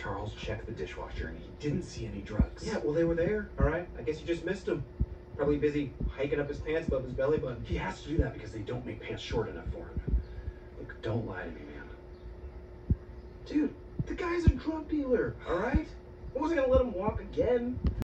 Charles checked the dishwasher and he didn't see any drugs. Yeah, well, they were there, all right? I guess you just missed them. Probably busy hiking up his pants above his belly button. He has to do that because they don't make pants short enough for him. Look, don't lie to me, man. Dude, the guy's a drug dealer, all right? I wasn't gonna let him walk again.